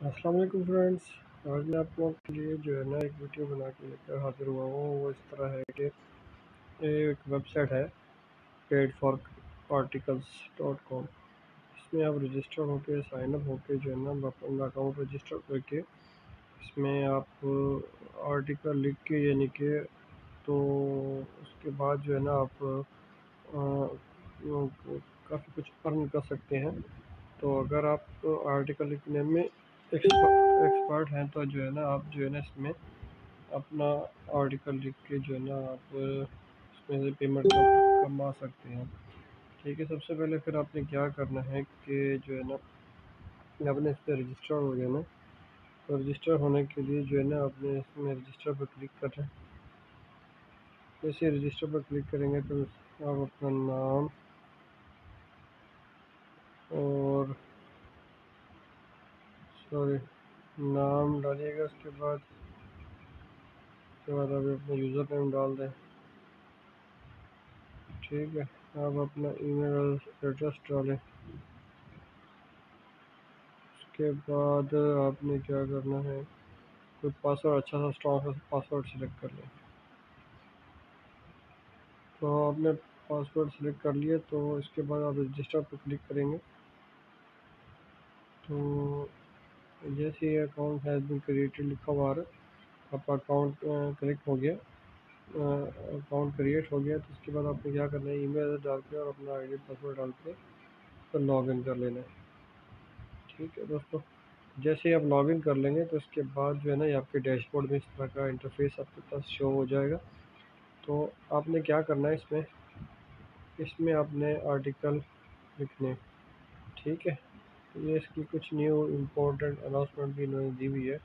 अस्सलाम वालेकुम फ्रेंड्स आज मैं आप लोगों के लिए जो है ना एक वीडियो बना के लेकर हाजिर हुआ हूँ। वो इस तरह है कि एक वेबसाइट है paid for articles dot com इसमें आप रजिस्टर होकर साइन अप होकर जो है ना अपना अकाउंट रजिस्टर करके इसमें आप आर्टिकल लिख के, यानी कि तो उसके बाद जो है ना आप काफ़ी कुछ अर्न कर सकते हैं। तो अगर आप आर्टिकल लिखने में एक्सपर्ट हैं तो जो है ना, आप जो है ना इसमें अपना आर्टिकल लिख के जो है ना आप इसमें से पेमेंट कमा सकते हैं। ठीक है, सबसे पहले फिर आपने क्या करना है कि जो है ना, आपने इस पर रजिस्टर हो गया ना तो रजिस्टर होने के लिए जो है ना आपने इसमें रजिस्टर पर क्लिक करना है। जैसे रजिस्टर पर क्लिक करेंगे तो आप अपना नाम और सॉरी, नाम डालिएगा, उसके बाद उसके बाद आप अपना यूज़र नेम डाल दें। ठीक है, आप अपना ईमेल एड्रेस डालें। उसके बाद आपने क्या करना है, कोई पासवर्ड अच्छा सा स्ट्रॉन्ग पासवर्ड सिलेक्ट कर लें। तो आपने पासवर्ड सिलेक्ट कर लिया तो इसके बाद आप रजिस्टर पर क्लिक करेंगे। तो जैसे ये अकाउंट हैज़ बिन क्रिएटेड लिखा हुआ है। आपका अकाउंट कनेक्ट हो गया। अकाउंट क्रिएट हो गया तो उसके बाद आपको क्या करना है? ईमेल डाल के और अपना आईडी पासवर्ड डाल के तो लॉग इन कर लेना है। ठीक है दोस्तों, जैसे ही आप लॉग इन कर लेंगे तो उसके बाद जो है ना आपके डैशबोर्ड में इस तरह का इंटरफेस आपके पास शो हो जाएगा। तो आपने क्या करना है इसमें? इसमें आपने आर्टिकल लिखने ठीक है? ये इसकी कुछ न्यू इम्पोर्टेंट अनाउंसमेंट भी इन्होंने दी हुई है।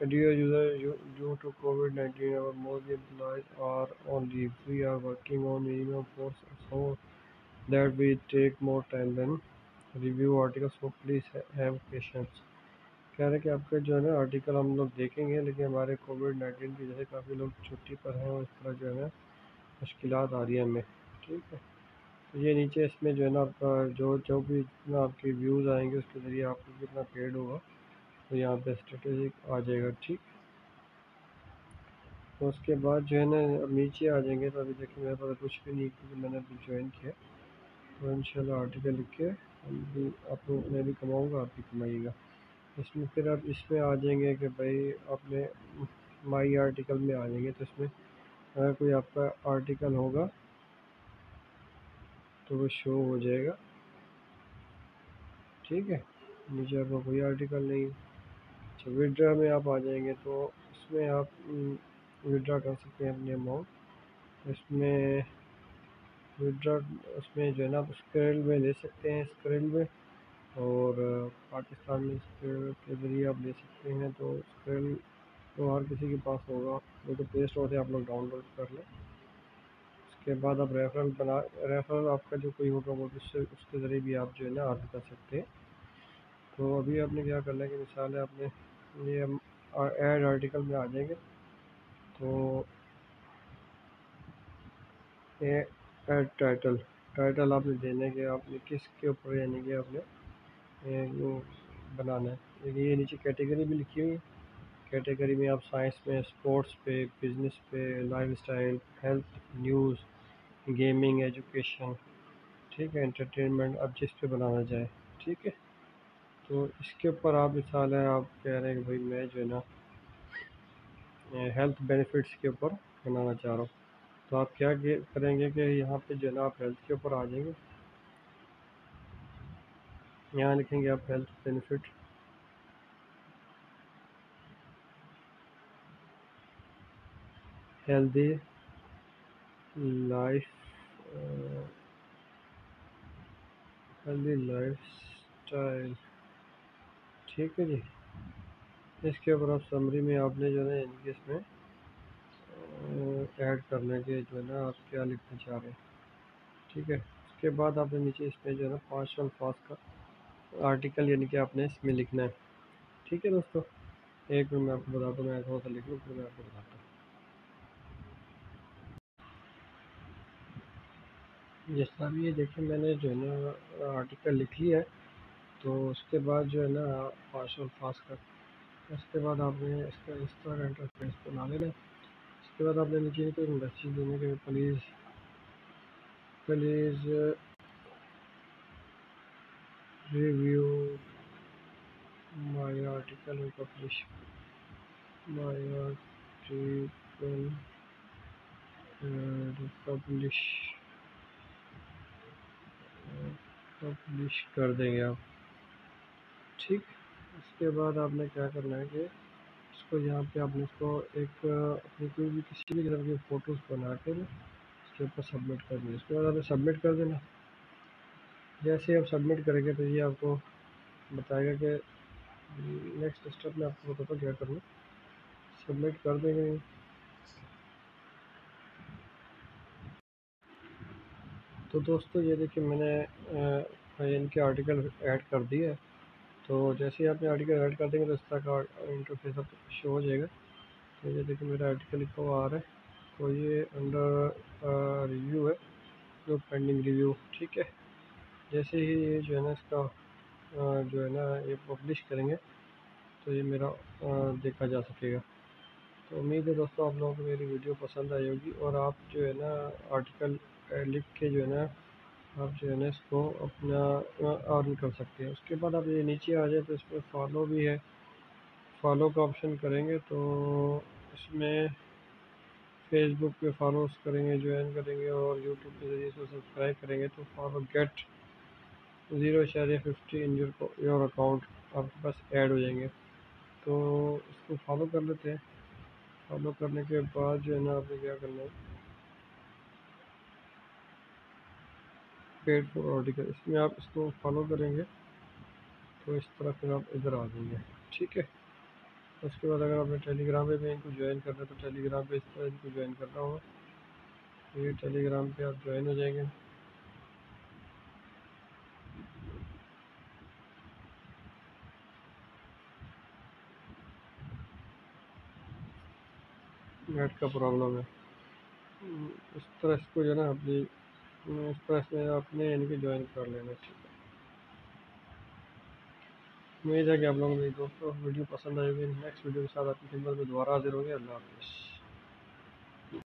Dear user due to COVID nineteen our most employees are on leave we are working on minimum force so that we take more time then review article so please have patience कह रहे हैं कि आपके जो है ना article हम लोग देखेंगे, लेकिन हमारे कोविड नाइन्टीन की वजह काफ़ी लोग छुट्टी पर हैं और इस तरह जो है ना मुश्किल आ रही है हमें। ठीक है। ये नीचे इसमें जो है ना आपका जो जो भी जितना आपके व्यूज़ आएँगे, उसके ज़रिए आपको कितना पेड होगा तो यहाँ पे स्ट्रेटेजिक आ जाएगा, ठीक? तो उसके बाद जो है ना, अब नीचे आ जाएँगे तो अभी देखिए मेरे पास कुछ भी नहीं, क्योंकि मैंने अभी ज्वाइन किया तो इन आर्टिकल लिख के हम भी, आप लोग मैं भी कमाऊँगा, आप भी कमाइएगा। इसमें फिर आप, इसमें आ जाएँगे कि भाई आपने माई आर्टिकल में आ जाएँगे तो इसमें अगर कोई आपका आर्टिकल होगा तो वो शो हो जाएगा। ठीक है? नीचे आपका कोई आर्टिकल नहीं अच्छा विड्रा में आप आ जाएँगे तो इसमें आप विड्रा कर सकते हैं अपने अमाउंट इसमें विड्रा उसमें जो है ना, आप स्क्रेल में ले सकते हैं स्क्रेल में। और पाकिस्तान में स्क्रेल के ज़रिए आप ले सकते हैं तो स्क्रेल तो हर किसी के पास होगा। वो तो प्ले स्टोर से आप लोग डाउनलोड कर लें। उसके बाद आप रेफरल बना रेफरल आपका जो कोई होगा वो उससे, उसके ज़रिए भी आप जो है ना अर्न कर सकते हैं। तो अभी आपने क्या करना है कि मिसाल है आपने ये हम ऐड आर्टिकल में आ जाएँगे। तो ऐड टाइटल टाइटल आपने देने के, आपने किसके ऊपर यानी कि आपने वो बनाना है। लेकिन ये नीचे कैटेगरी भी लिखी हुई है। कैटेगरी में आप साइंस में स्पोर्ट्स पे बिज़नेस पे life style health news gaming, education, ठीक है, एंटरटेनमेंट, अब जिस पे बनाना चाहे ठीक है? तो इसके ऊपर आप मिसाल है, आप कह रहे हैं कि भाई मैं जो है ना हेल्थ बेनिफिट्स के ऊपर बनाना चाह रहा हूँ। तो आप क्या करेंगे कि यहाँ पे जो है ना, आप हेल्थ के ऊपर आ जाएँगे। यहाँ लिखेंगे आप health benefit healthy life healthy life style ठीक है जी। इसके ऊपर आप समरी में आपने जो है इनके इसमें ऐड करने के जो है ना, आप क्या लिखना चाह रहे हैं। ठीक है। उसके बाद आपने नीचे इसमें जो है ना पाँच अल्फाज का आर्टिकल यानी कि आपने इसमें लिखना है। ठीक है दोस्तों। एक मिनट मैं आपको बताता हूँ, मैं थोड़ा सा लिख लूँ, फिर मैं आपको बताता हूँ। जिस तरह ये देखिए मैंने जो है ना आर्टिकल लिख है तो उसके बाद जो है ना पासवर्ड पास कर। उसके बाद आपने इसका इस तरह इंटरफेस बना लेना। उसके बाद आपने नीचे तो मैसेज देने के please please review my article and publish my article and publish कर देंगे आप। ठीक, उसके बाद आपने क्या करना है कि इसको यहाँ पे आपने इसको एक, अपनी कोई भी किसी भी तरह की फ़ोटोज़ बना के उसके ऊपर सबमिट कर दें उसके बाद आपने सबमिट कर देना। जैसे आप सबमिट करेंगे तो ये आपको बताएगा कि नेक्स्ट स्टेप में आपको बताता क्या करना सबमिट कर देंगे। तो दोस्तों, ये देखिए मैंने इनके आर्टिकल ऐड कर है। तो जैसे ही आपने आर्टिकल ऐड कर देंगे तो इस तरह का इंटरफेस आप शो हो जाएगा। तो ये देखिए मेरा आर्टिकल लिखा हुआ आ रहा है। तो ये अंडर रिव्यू है, जो पेंडिंग रिव्यू ठीक है? जैसे ही ये जो है ना इसका जो है ना ये पब्लिश करेंगे तो ये मेरा देखा जा सकेगा। तो उम्मीद है दोस्तों, आप लोगों को मेरी वीडियो पसंद आई होगी और आप जो है ना आर्टिकल लिख के जो है ना, आप जो है ना इसको अपना अर्न कर सकते हैं। उसके बाद आप ये नीचे आ जाए तो इसमें फॉलो भी है। फॉलो का ऑप्शन करेंगे तो इसमें फेसबुक पे फॉलो करेंगे ज्वाइन करेंगे और यूट्यूब के ज़रिए से सब्सक्राइब करेंगे तो follow get zero Shariah fifty in your your account आपके पास ऐड हो जाएँगे। तो इसको फॉलो कर लेते हैं। फॉलो करने के बाद जो है ना आपने क्या करना है? पेड फॉर आर्टिकल इसमें आप इसको फॉलो करेंगे तो इस तरह फिर आप इधर आ जाएँगे। ठीक है? उसके बाद अगर आपने टेलीग्राम पे भी इनको ज्वाइन करना है तो टेलीग्राम पे इस तरह इनको ज्वाइन करना होगा ये टेलीग्राम पे आप ज्वाइन हो जाएँगे। नेट का प्रॉब्लम है। इस तरह इसको जो है ना अपनी इस में से यानी इनके ज्वाइन कर लेना चाहिए उम्मीद है कि आप लोगों को दोस्तों वीडियो पसंद आएगी नेक्स्ट वीडियो के साथ आपकी खिदमत में दोबारा हाजिर होंगे। अल्लाह हाफिज़।